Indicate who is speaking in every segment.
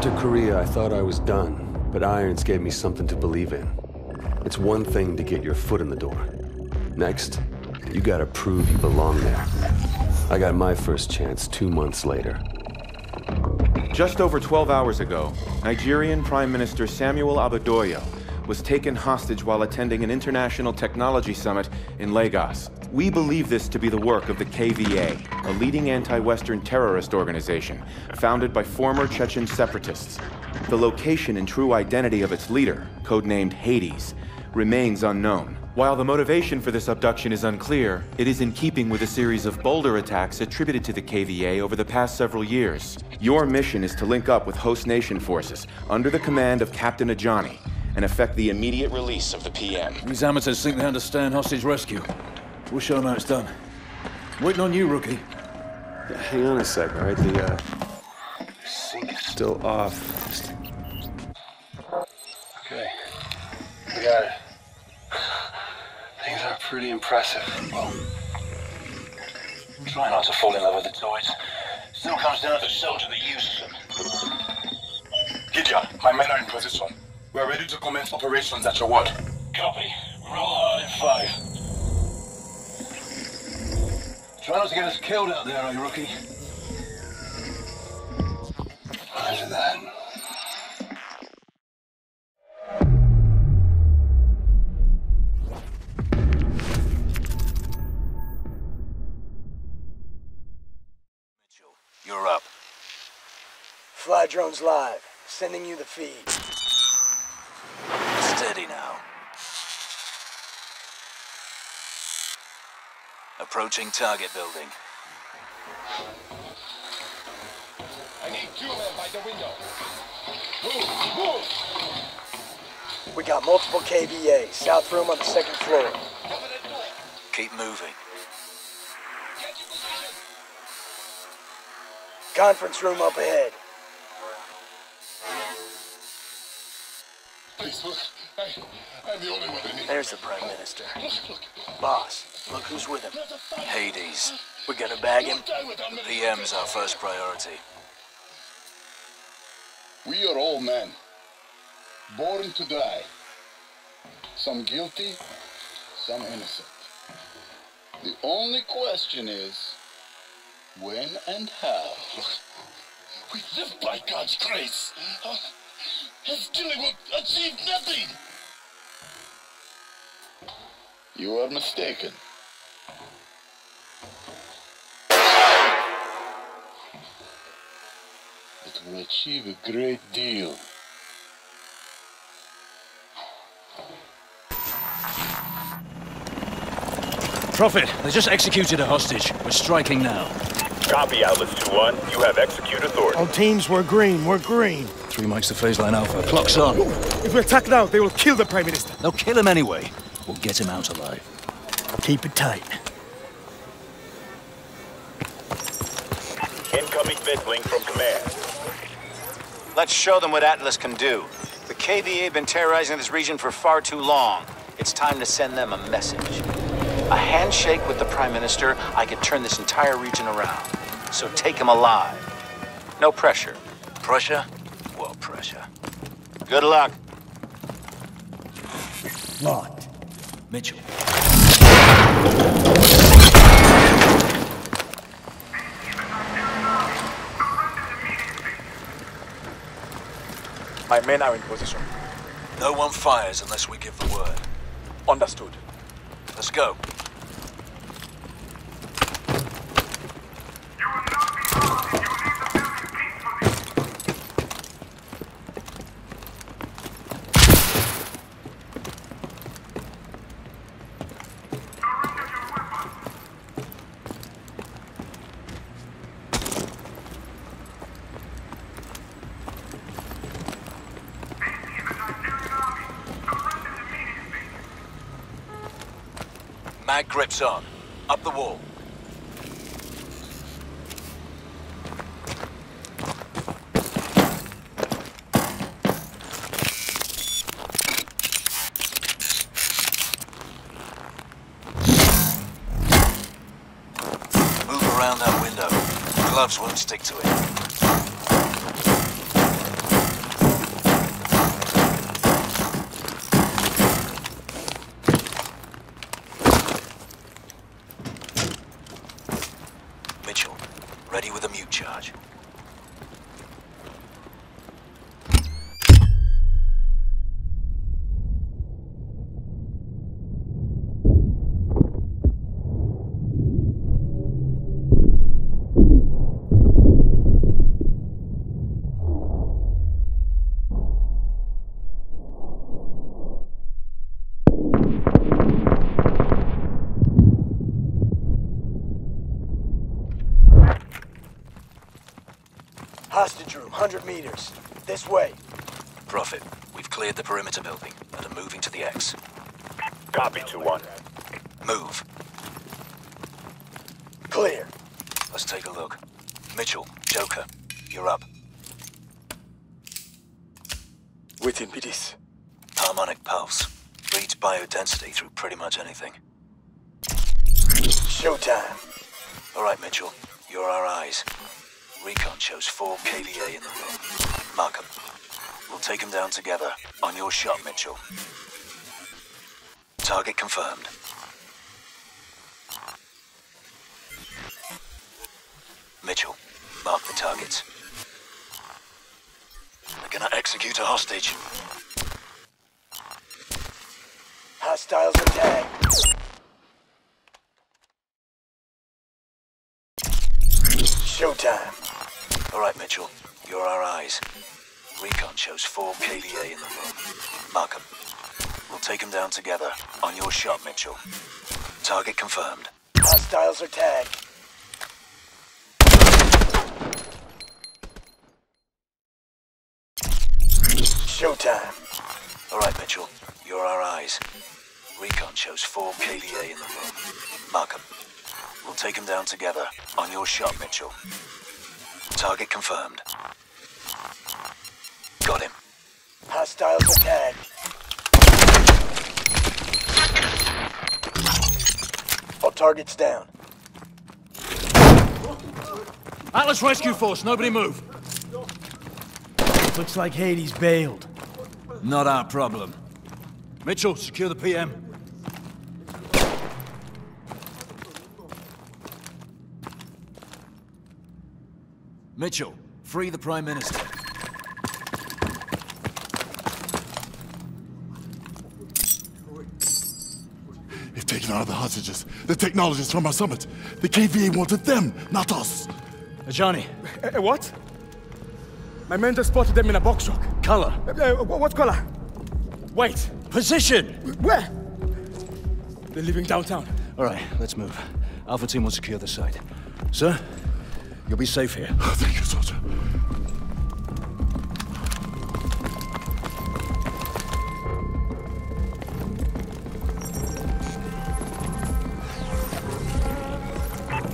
Speaker 1: After Korea, I thought I was done, but Irons gave me something to believe in. It's one thing to get your foot in the door. Next, you gotta prove you belong there. I got my first chance two months later.
Speaker 2: Just over 12 hours ago, Nigerian Prime Minister Samuel Abadoyo was taken hostage while attending an international technology summit in Lagos. We believe this to be the work of the KVA, a leading anti-Western terrorist organization founded by former Chechen separatists. The location and true identity of its leader, codenamed Hades, remains unknown. While the motivation for this abduction is unclear, it is in keeping with a series of bolder attacks attributed to the KVA over the past several years. Your mission is to link up with host nation forces under the command of Captain Ajani and effect the immediate release of the PM.
Speaker 3: These amateurs think they understand hostage rescue. We'll show them how it's done. Waiting on you, rookie.
Speaker 1: Yeah, hang on a sec, all right? The, uh... Sync is still off.
Speaker 4: Okay. We got it. Things are pretty impressive. Well, try not to fall in love with the toys. Still comes down to soldier the use of them.
Speaker 5: Gideon, my men are in position. We're ready to commence operations at your word.
Speaker 4: Copy. Roll hard in five. Try not to get us killed out there, eh, rookie? Roger that.
Speaker 3: Mitchell, you're up.
Speaker 6: Fly drones live. Sending you the feed.
Speaker 3: Approaching target building.
Speaker 5: I need two men by the window. Move, move!
Speaker 6: We got multiple KVA. South room on the second floor.
Speaker 3: Keep moving.
Speaker 6: Conference room up ahead.
Speaker 5: Please, look. I, I'm the only one that needs...
Speaker 6: There's the Prime Minister. Boss, look who's with him.
Speaker 3: Hades.
Speaker 6: We're gonna bag him.
Speaker 3: The PM's our first priority.
Speaker 5: We are all men. Born to die. Some guilty, some innocent. The only question is, when and how? We live by God's grace. His killing will achieve nothing. You are mistaken. It will achieve a great deal.
Speaker 3: Prophet, they just executed a hostage. We're striking now.
Speaker 7: Copy, Atlas 2-1. You have execute authority.
Speaker 8: All teams, we're green, we're green.
Speaker 3: Three mikes to phase line alpha. Clock's on.
Speaker 8: If we attack now, they will kill the Prime Minister.
Speaker 3: They'll kill him anyway. We'll get him out alive.
Speaker 8: Keep it tight.
Speaker 7: Incoming vidlink from command.
Speaker 9: Let's show them what Atlas can do. The KVA have been terrorizing this region for far too long. It's time to send them a message. A handshake with the Prime Minister, I could turn this entire region around. So take him alive. No pressure.
Speaker 3: Pressure? Well, pressure?
Speaker 9: Good luck.
Speaker 8: Locked.
Speaker 3: Mitchell.
Speaker 5: My men are in position.
Speaker 3: No one fires unless we give the word.
Speaker 5: Understood.
Speaker 3: Let's go. Grips on. Up the wall. Move around that window. Gloves won't stick to it. Ready with a mute charge.
Speaker 6: Hostage room, 100 meters. This way.
Speaker 3: Prophet, we've cleared the perimeter building and are moving to the X.
Speaker 7: Copy, 2-1.
Speaker 3: Move.
Speaker 6: Clear.
Speaker 3: Let's take a look. Mitchell, Joker, you're up.
Speaker 6: Within meters.
Speaker 3: Harmonic pulse. Reads biodensity through pretty much anything.
Speaker 6: Showtime.
Speaker 3: All right, Mitchell. You're our eyes. Recon shows four KVA in the room. Mark them. We'll take them down together. On your shot, Mitchell. Target confirmed. Mitchell, mark the targets. They're gonna execute a hostage.
Speaker 6: Hostiles tagged. Showtime.
Speaker 3: All right, Mitchell. You're our eyes. Recon shows four KVA in the room. Mark 'em. We'll take 'em down together. On your shot, Mitchell. Target confirmed.
Speaker 6: Hostiles are tagged. Showtime.
Speaker 3: All right, Mitchell. You're our eyes. Recon shows four KVA in the room. Mark 'em. We'll take 'em down together. On your shot, Mitchell. Target confirmed. Got him.
Speaker 6: Hostiles are tagged. All targets down.
Speaker 3: Atlas Rescue Force, nobody move.
Speaker 8: Looks like Hades bailed.
Speaker 3: Not our problem. Mitchell, secure the PM. Mitchell, free the Prime Minister.
Speaker 10: They've taken out the hostages, the technologists from our summit. The KVA wanted them, not us.
Speaker 3: Johnny,
Speaker 8: Uh, what? My men just spotted them in a box truck.
Speaker 3: color,
Speaker 8: Uh, uh, what color? Wait,
Speaker 3: position.
Speaker 8: where? They're leaving downtown.
Speaker 3: All right, let's move. Alpha team will secure the site. Sir, you'll be safe here.
Speaker 10: Thank you, Soldier.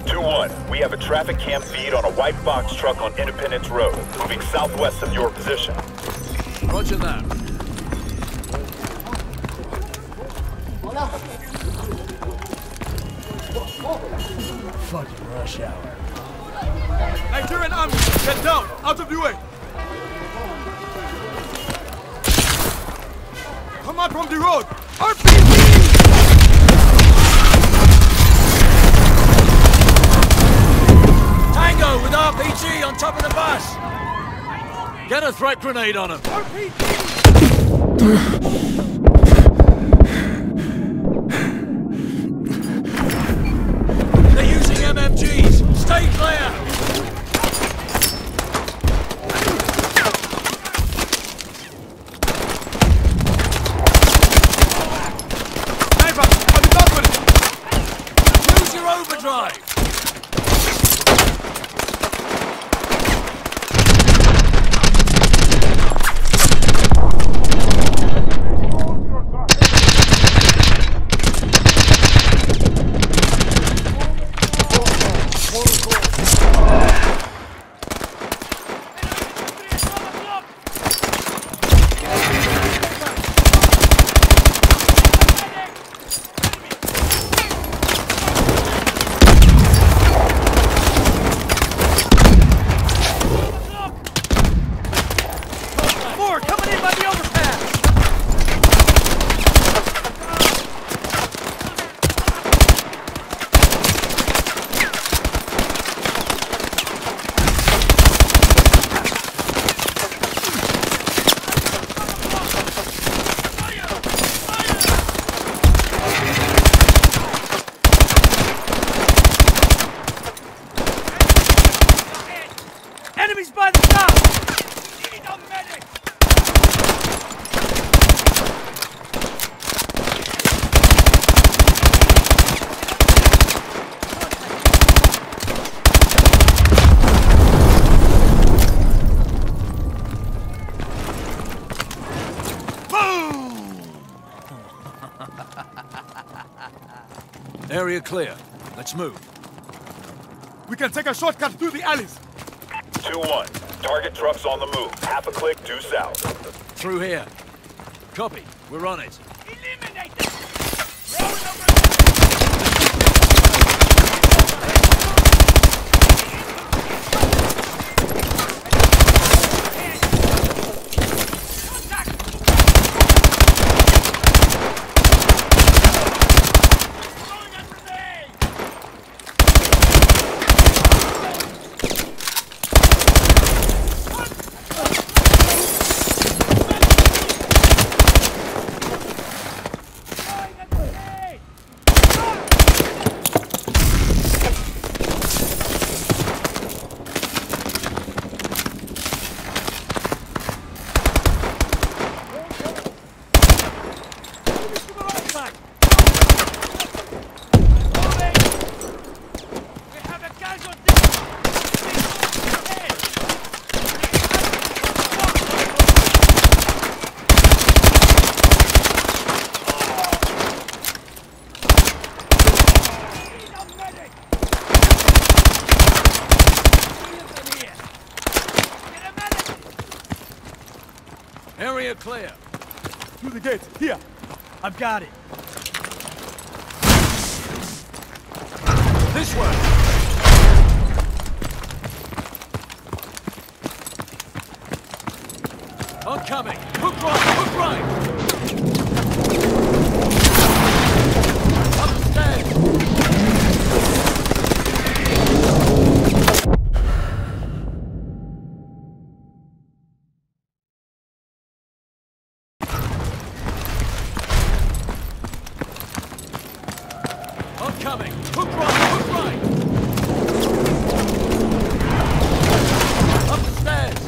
Speaker 7: Two one. We have a traffic cam feed on a white box truck on Independence Road, moving southwest of your position.
Speaker 3: Roger that.
Speaker 8: Fucking rush hour.
Speaker 11: Nigerian army, get down, out of the way. Come out from the road. RPG!
Speaker 3: Tango with RPG on top of the bus. Get a threat grenade on him. RPG! They're using MMGs. Stay clear. Clear. Let's move.
Speaker 8: We can take a shortcut through the alleys.
Speaker 7: 2-1. Target truck's on the move. Half a click due south.
Speaker 3: Through here. Copy. We're on it. Area clear.
Speaker 8: Through the gate. Here.
Speaker 6: I've got it.
Speaker 3: This way. Oncoming. Hook right. Hook right. Upstairs. Oncoming. Hook right. Hook right. Upstairs.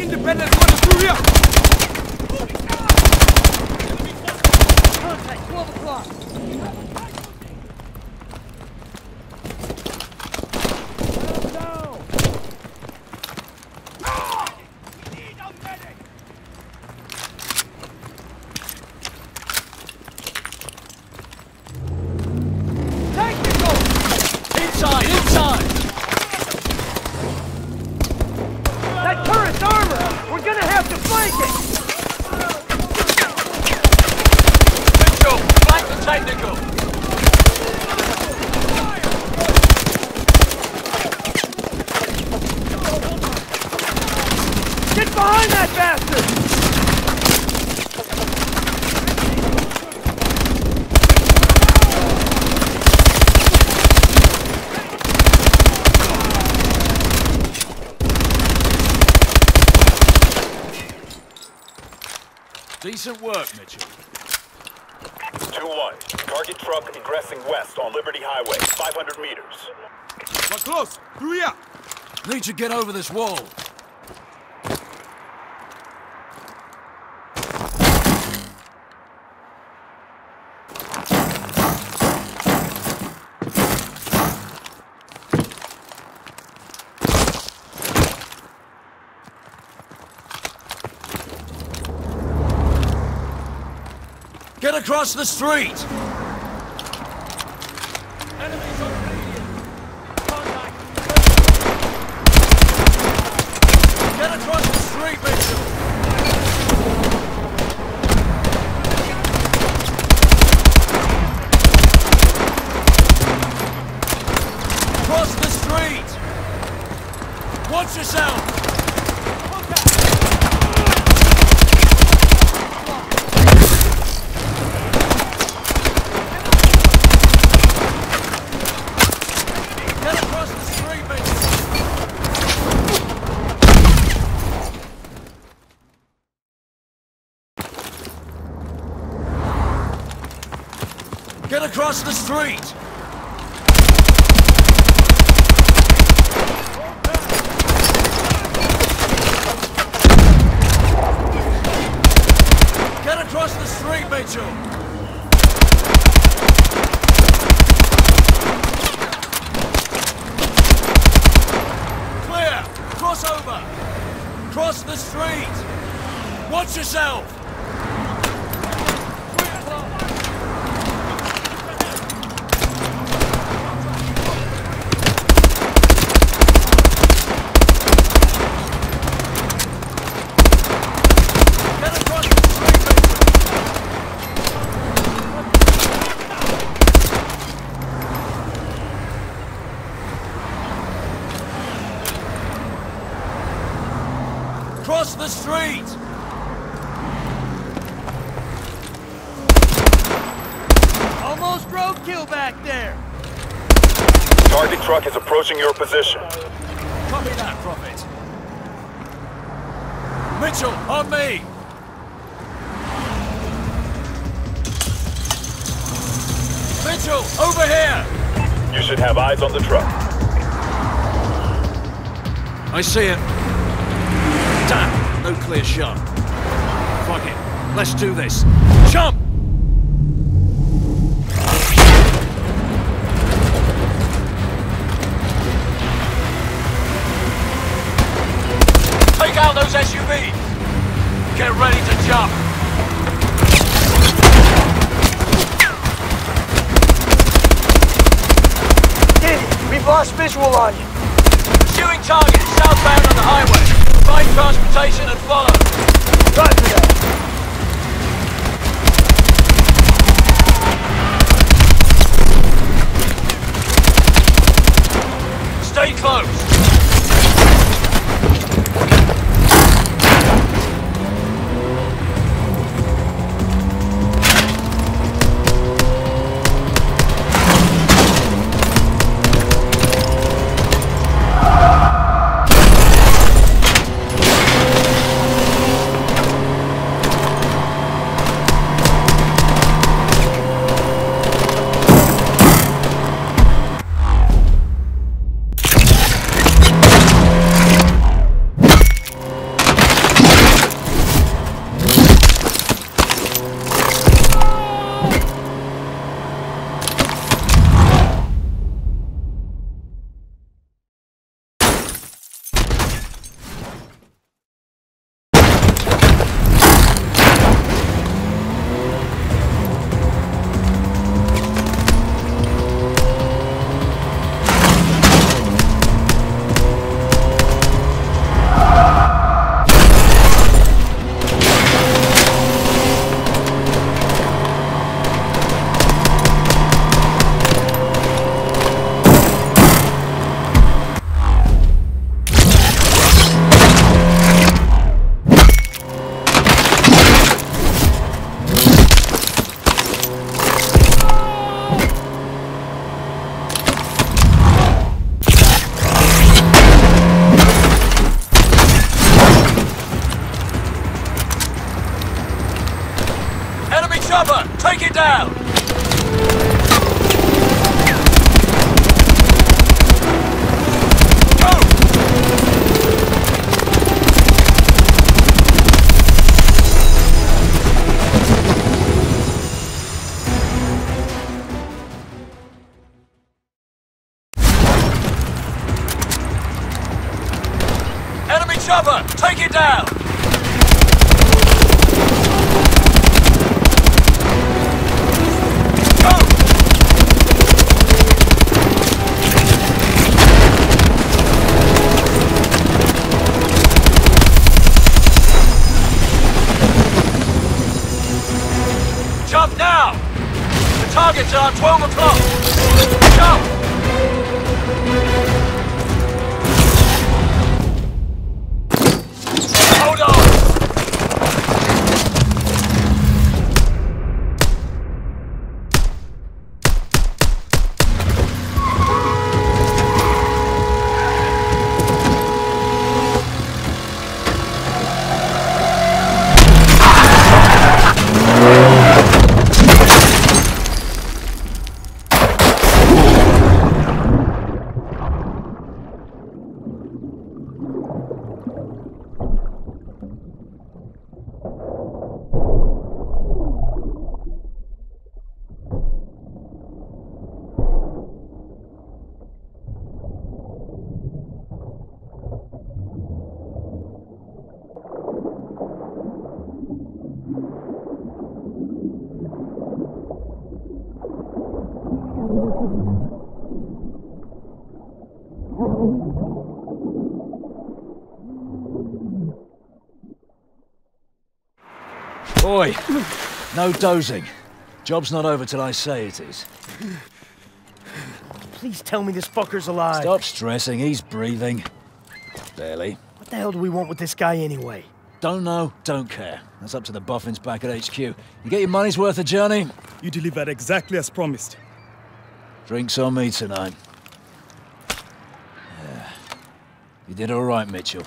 Speaker 8: Independence one is through here.
Speaker 6: Contact, 12 o'clock.
Speaker 3: Inside. Inside.
Speaker 6: That turret's armor! We're gonna have to flank it!
Speaker 3: Mitchell, flank the technical.
Speaker 6: Get behind that bastard!
Speaker 3: Decent work, Mitchell.
Speaker 7: 2-1. Target truck ingressing west on Liberty Highway. 500 meters.
Speaker 8: We're close. Through here.
Speaker 3: Need to get over this wall. Get across the street! Get across the street, Mitchell! The street! Watch yourself! Get across the street, Mitchell! Get across the street! Mitchell! Clear! Cross over! Cross the street! Watch yourself! Get across the street, Mitchell! Cross the street! Roadkill back there!
Speaker 7: Target truck is approaching your position.
Speaker 3: Copy that, Prophet. Mitchell, on me! Mitchell, over here!
Speaker 7: You should have eyes on the truck.
Speaker 3: I see it. Damn, no clear shot. Fuck it. Let's do this. Jump! SUVs! Get ready to jump!
Speaker 6: We've lost visual on you.
Speaker 3: Pursuing target southbound on the highway. Find transportation and follow.
Speaker 6: Roger that.
Speaker 3: Stay close. Enemy chopper! Take it down! The targets 12 o'clock! Jump! Boy, no dozing. Job's not over till I say it is.
Speaker 6: Please tell me this fucker's alive.
Speaker 3: Stop stressing, he's breathing. Barely.
Speaker 6: What the hell do we want with this guy anyway?
Speaker 3: Don't know, don't care. That's up to the Boffins back at HQ. You get your money's worth of journey?
Speaker 8: You delivered exactly as promised.
Speaker 3: Drinks on me tonight. Yeah. You did all right, Mitchell.